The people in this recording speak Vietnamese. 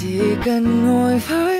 chỉ cần ngồi với